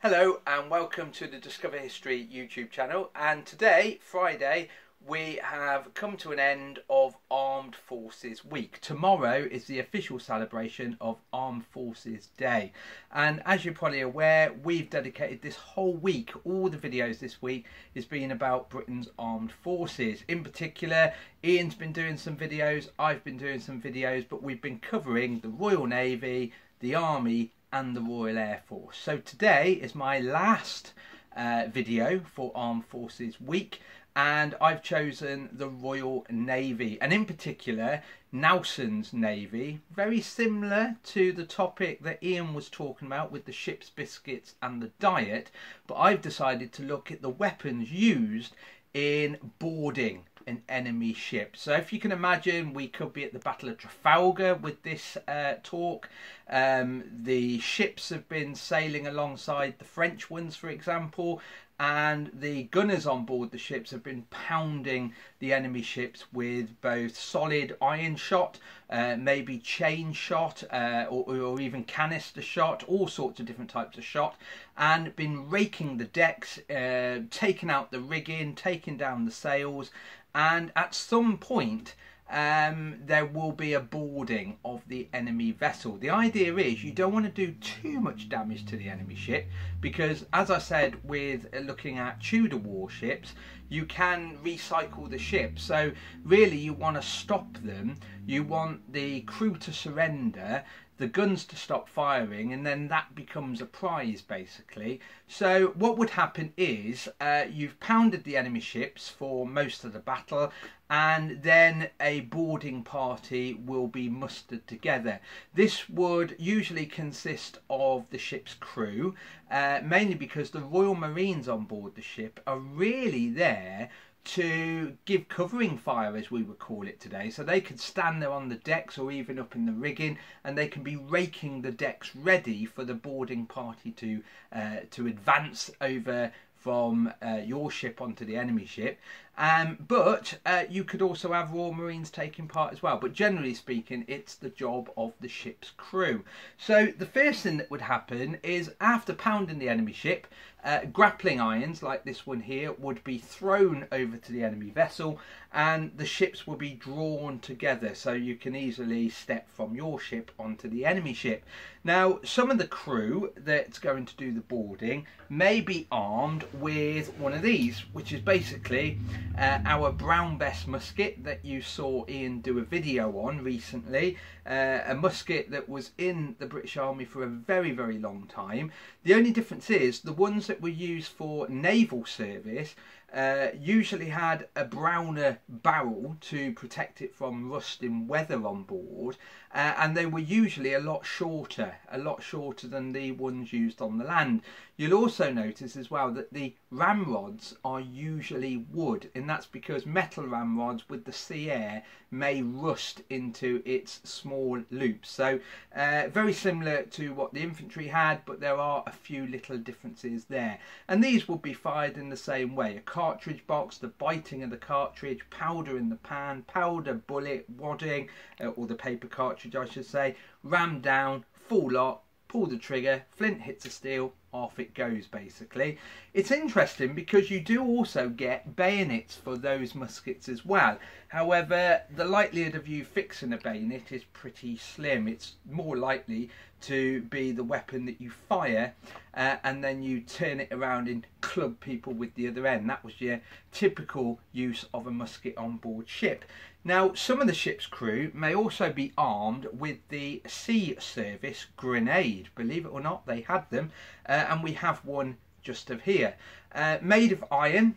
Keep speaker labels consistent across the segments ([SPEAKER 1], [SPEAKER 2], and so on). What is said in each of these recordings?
[SPEAKER 1] Hello and welcome to the Discover History YouTube channel and today, Friday, we have come to an end of Armed Forces Week. Tomorrow is the official celebration of Armed Forces Day and as you're probably aware we've dedicated this whole week, all the videos this week is being about Britain's armed forces. In particular Ian's been doing some videos, I've been doing some videos but we've been covering the Royal Navy, the Army and the Royal Air Force. So today is my last uh, video for Armed Forces Week and I've chosen the Royal Navy and in particular Nelson's Navy, very similar to the topic that Ian was talking about with the ship's biscuits and the diet, but I've decided to look at the weapons used in boarding an enemy ship. So if you can imagine, we could be at the Battle of Trafalgar with this uh, talk. Um, the ships have been sailing alongside the French ones, for example, and the gunners on board the ships have been pounding the enemy ships with both solid iron shot, uh, maybe chain shot, uh, or, or, even canister shot, all sorts of different types of shot, and been raking the decks, uh, taking out the rigging, taking down the sails, and at some point um, there will be a boarding of the enemy vessel. The idea is you don't want to do too much damage to the enemy ship because as I said with looking at Tudor warships you can recycle the ship. So really you want to stop them. You want the crew to surrender the guns to stop firing and then that becomes a prize basically. So what would happen is uh, you've pounded the enemy ships for most of the battle and then a boarding party will be mustered together. This would usually consist of the ship's crew uh, mainly because the royal marines on board the ship are really there to give covering fire as we would call it today so they could stand there on the decks or even up in the rigging and they can be raking the decks ready for the boarding party to uh, to advance over from uh, your ship onto the enemy ship. Um, but uh, you could also have Royal Marines taking part as well. But generally speaking, it's the job of the ship's crew. So the first thing that would happen is after pounding the enemy ship, uh, grappling irons like this one here would be thrown over to the enemy vessel and the ships will be drawn together so you can easily step from your ship onto the enemy ship. Now some of the crew that's going to do the boarding may be armed with one of these which is basically uh, our Brown Bess musket that you saw Ian do a video on recently uh, a musket that was in the British Army for a very very long time. The only difference is the ones that were used for naval service uh, usually had a browner barrel to protect it from rust in weather on board uh, and they were usually a lot shorter, a lot shorter than the ones used on the land. You'll also notice as well that the ramrods are usually wood and that's because metal ramrods with the sea air may rust into its small loops. So uh, very similar to what the infantry had but there are a few little differences there and these would be fired in the same way. A cartridge box, the biting of the cartridge, powder in the pan, powder, bullet, wadding, uh, or the paper cartridge I should say, ram down, full lock, pull the trigger, flint hits the steel, off it goes basically. It's interesting because you do also get bayonets for those muskets as well. However, the likelihood of you fixing a bayonet is pretty slim. It's more likely to be the weapon that you fire uh, and then you turn it around and club people with the other end. That was your typical use of a musket on board ship. Now, some of the ship's crew may also be armed with the Sea Service grenade. Believe it or not, they had them. Uh, and we have one just of here. Uh, made of iron,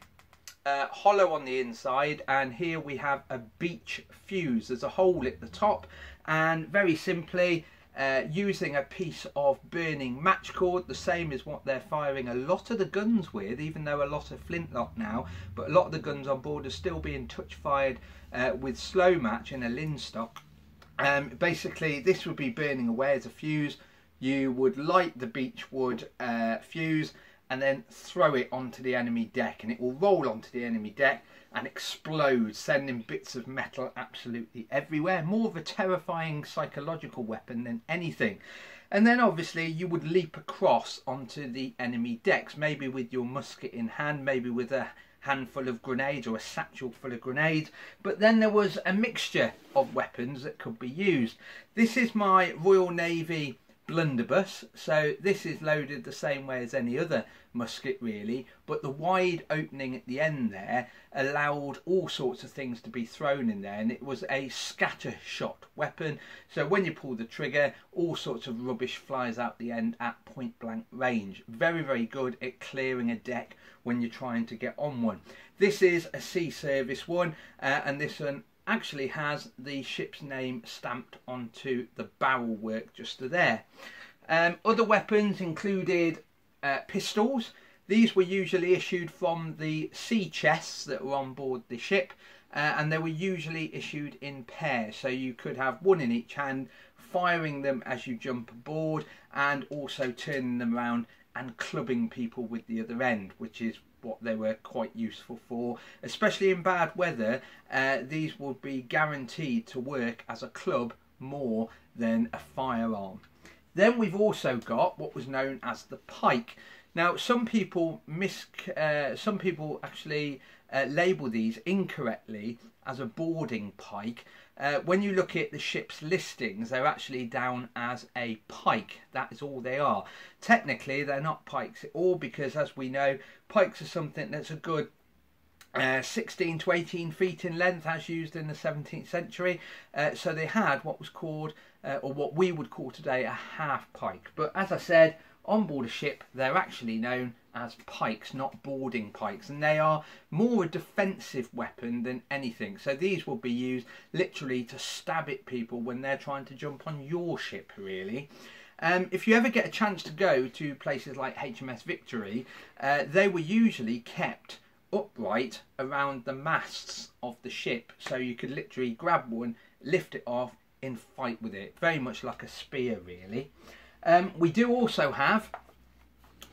[SPEAKER 1] uh, hollow on the inside, and here we have a beech fuse. There's a hole at the top, and very simply, uh, using a piece of burning match cord, the same as what they're firing a lot of the guns with, even though a lot of flintlock now, but a lot of the guns on board are still being touch fired uh, with slow match in a linstock. Um, basically, this would be burning away as a fuse you would light the beechwood uh, fuse and then throw it onto the enemy deck and it will roll onto the enemy deck and explode sending bits of metal absolutely everywhere. More of a terrifying psychological weapon than anything. And then obviously you would leap across onto the enemy decks, maybe with your musket in hand, maybe with a handful of grenades or a satchel full of grenades. But then there was a mixture of weapons that could be used. This is my royal navy blunderbuss. So this is loaded the same way as any other musket really. But the wide opening at the end there allowed all sorts of things to be thrown in there and it was a scatter shot weapon. So when you pull the trigger all sorts of rubbish flies out the end at point blank range. Very very good at clearing a deck when you're trying to get on one. This is a sea service one uh, and this one actually has the ship's name stamped onto the barrel work just there. Um, other weapons included uh, pistols. These were usually issued from the sea chests that were on board the ship uh, and they were usually issued in pairs so you could have one in each hand firing them as you jump aboard and also turning them around and clubbing people with the other end which is what they were quite useful for. Especially in bad weather, uh, these would be guaranteed to work as a club more than a firearm. Then we've also got what was known as the pike. Now, some people mis uh, some people actually uh, label these incorrectly as a boarding pike. Uh, when you look at the ship's listings, they're actually down as a pike. That is all they are. Technically, they're not pikes at all because, as we know, pikes are something that's a good uh, 16 to 18 feet in length as used in the 17th century. Uh, so they had what was called, uh, or what we would call today, a half pike. But as I said, on board a ship, they're actually known as pikes, not boarding pikes, and they are more a defensive weapon than anything. So these will be used literally to stab at people when they're trying to jump on your ship, really. Um, if you ever get a chance to go to places like HMS Victory, uh, they were usually kept upright around the masts of the ship, so you could literally grab one, lift it off, and fight with it. Very much like a spear, really. Um, we do also have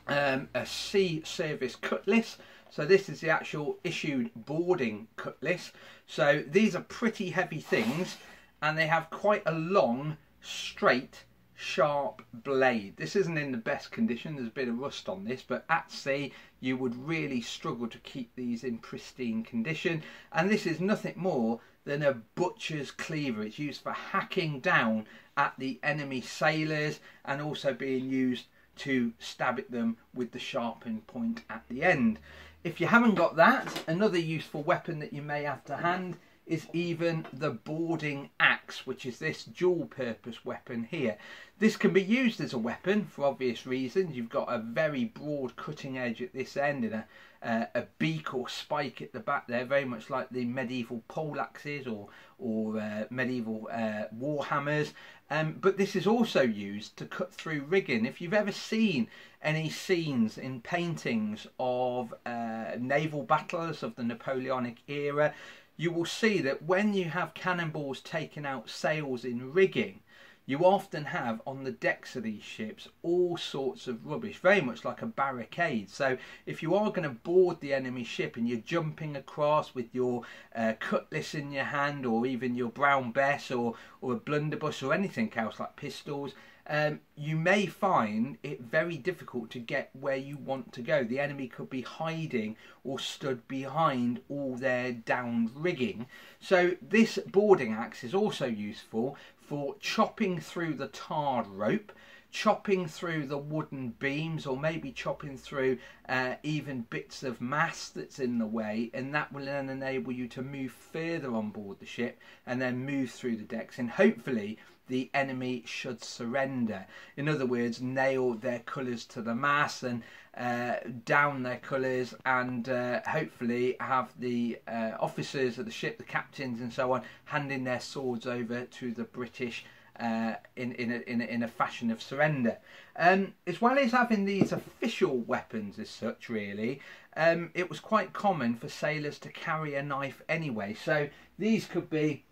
[SPEAKER 1] um, a sea service cutlass. So this is the actual issued boarding cutlass. So these are pretty heavy things and they have quite a long, straight, sharp blade. This isn't in the best condition, there's a bit of rust on this, but at sea you would really struggle to keep these in pristine condition. And this is nothing more than a butcher's cleaver. It's used for hacking down at the enemy sailors and also being used to stab at them with the sharpened point at the end. If you haven't got that, another useful weapon that you may have to hand is even the boarding axe, which is this dual purpose weapon here. This can be used as a weapon for obvious reasons. You've got a very broad cutting edge at this end and a, uh, a beak or spike at the back there, very much like the medieval poleaxes or, or uh, medieval uh, war hammers. Um, but this is also used to cut through rigging. If you've ever seen any scenes in paintings of uh, naval battles of the Napoleonic era, you will see that when you have cannonballs taking out sails in rigging, you often have on the decks of these ships all sorts of rubbish, very much like a barricade. So if you are going to board the enemy ship and you're jumping across with your uh, cutlass in your hand or even your brown bess or, or a blunderbuss or anything else like pistols, um, you may find it very difficult to get where you want to go. The enemy could be hiding or stood behind all their downed rigging. So this boarding axe is also useful for chopping through the tarred rope chopping through the wooden beams or maybe chopping through uh, even bits of mast that's in the way and that will then enable you to move further on board the ship and then move through the decks and hopefully the enemy should surrender. In other words, nail their colours to the mast and uh, down their colours and uh, hopefully have the uh, officers of the ship, the captains and so on, handing their swords over to the British uh, in in a, in, a, in a fashion of surrender. Um, as well as having these official weapons as such, really, um, it was quite common for sailors to carry a knife anyway. So these could be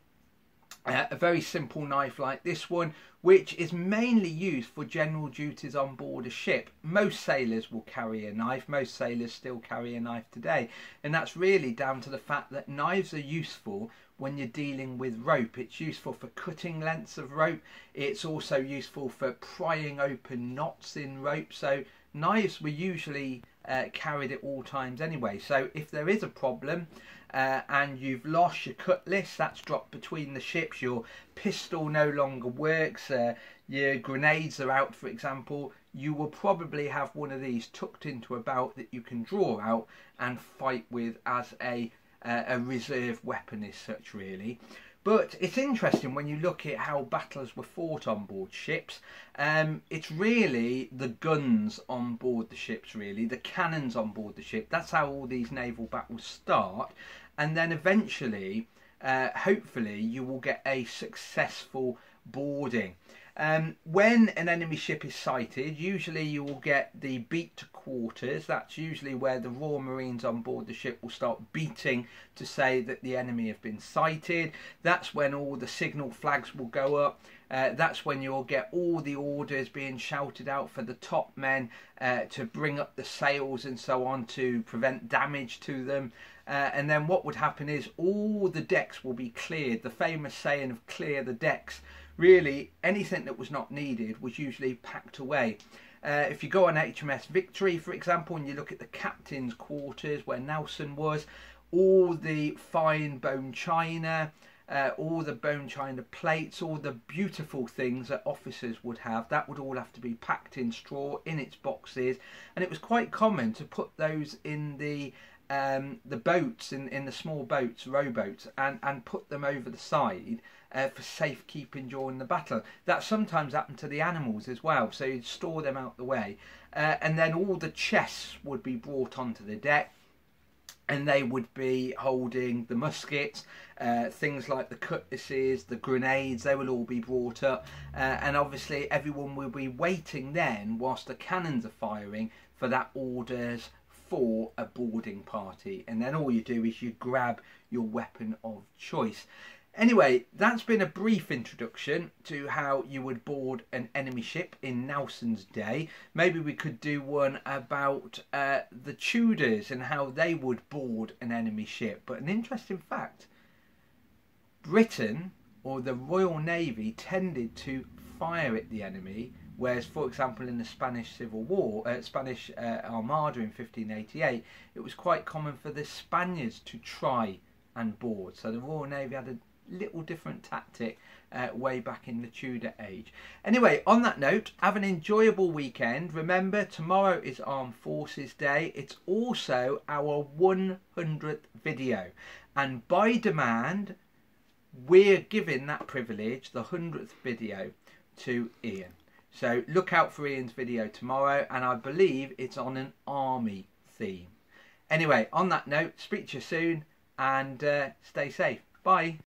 [SPEAKER 1] a very simple knife like this one, which is mainly used for general duties on board a ship. Most sailors will carry a knife, most sailors still carry a knife today, and that's really down to the fact that knives are useful when you're dealing with rope. It's useful for cutting lengths of rope, it's also useful for prying open knots in rope, so knives were usually uh, carried at all times anyway. So if there is a problem, uh, and you've lost your cutlass, that's dropped between the ships, your pistol no longer works, uh, your grenades are out, for example, you will probably have one of these tucked into a belt that you can draw out and fight with as a, uh, a reserve weapon as such, really. But it's interesting when you look at how battles were fought on board ships. Um, it's really the guns on board the ships, really, the cannons on board the ship. That's how all these naval battles start. And then eventually, uh, hopefully, you will get a successful boarding. Um, when an enemy ship is sighted, usually you will get the beat to quarters. That's usually where the Royal Marines on board the ship will start beating to say that the enemy have been sighted. That's when all the signal flags will go up. Uh, that's when you'll get all the orders being shouted out for the top men uh, to bring up the sails and so on to prevent damage to them. Uh, and then what would happen is all the decks will be cleared. The famous saying of clear the decks really anything that was not needed was usually packed away. Uh, if you go on HMS Victory, for example, and you look at the captain's quarters where Nelson was, all the fine bone china, uh, all the bone china plates, all the beautiful things that officers would have, that would all have to be packed in straw in its boxes. And it was quite common to put those in the um, the boats in, in the small boats, rowboats, and, and put them over the side uh, for safekeeping during the battle. That sometimes happened to the animals as well, so you'd store them out the way. Uh, and then all the chests would be brought onto the deck and they would be holding the muskets, uh, things like the cutlasses, the grenades, they will all be brought up. Uh, and obviously, everyone will be waiting then, whilst the cannons are firing, for that orders for a boarding party. And then all you do is you grab your weapon of choice. Anyway, that's been a brief introduction to how you would board an enemy ship in Nelson's day. Maybe we could do one about uh, the Tudors and how they would board an enemy ship. But an interesting fact Britain or the Royal Navy tended to fire at the enemy, whereas, for example, in the Spanish Civil War, uh, Spanish uh, Armada in 1588, it was quite common for the Spaniards to try and board. So the Royal Navy had a little different tactic uh, way back in the Tudor age. Anyway, on that note, have an enjoyable weekend. Remember, tomorrow is Armed Forces Day. It's also our 100th video. And by demand, we're giving that privilege, the 100th video, to Ian. So look out for Ian's video tomorrow, and I believe it's on an army theme. Anyway, on that note, speak to you soon and uh, stay safe. Bye.